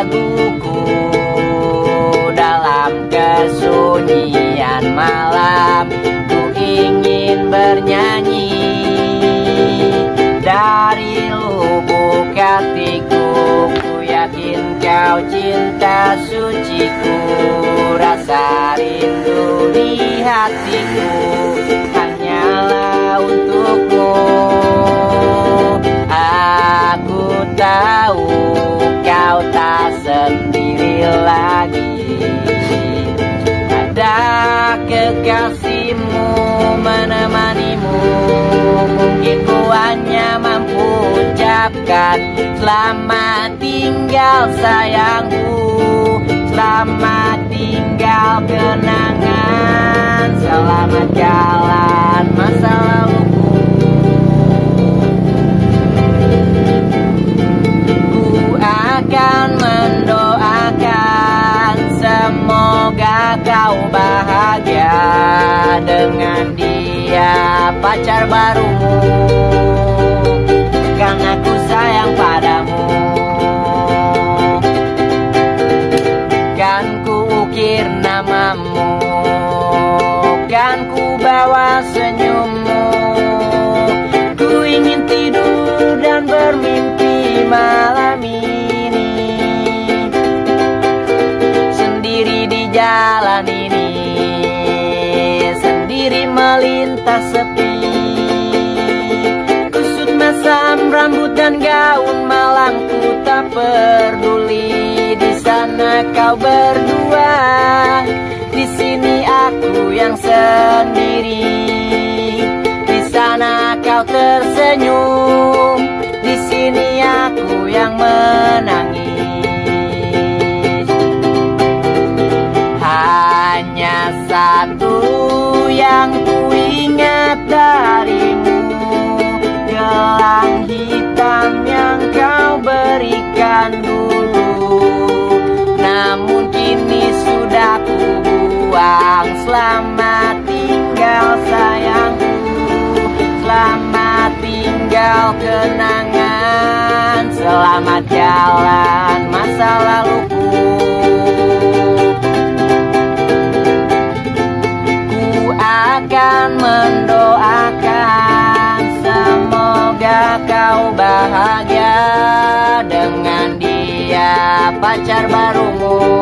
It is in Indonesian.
laguku dalam kesunyian malam. Ku ingin bernyanyi dari lubuk hatiku. Ku yakin kau cinta suciku rasa rindu di hatiku kekasihmu menemanimu. Mungkin ku hanya mampu ucapkan selamat tinggal sayangku. Selamat tinggal kenangan. Selamat jalan masa laluku. Ku akan mendoakan Semoga kau bahagia Dengan dia pacar barumu Karena ku sayang padamu. Kan ku ukir namamu. Kan ku bawa senyummu. Ku ingin tidur dan bermimpi malam ini. Sendiri di jalan melintas sepi. Kusut masam rambut dan gaun malamku tak peduli. Di sana kau berdua. Di sini aku yang sendiri. Di sana kau tersenyum buang Selamat tinggal sayangku Selamat tinggal kenangan. Selamat jalan masa laluku. Ku akan mendoakan Semoga kau bahagia Dengan dia pacar barumu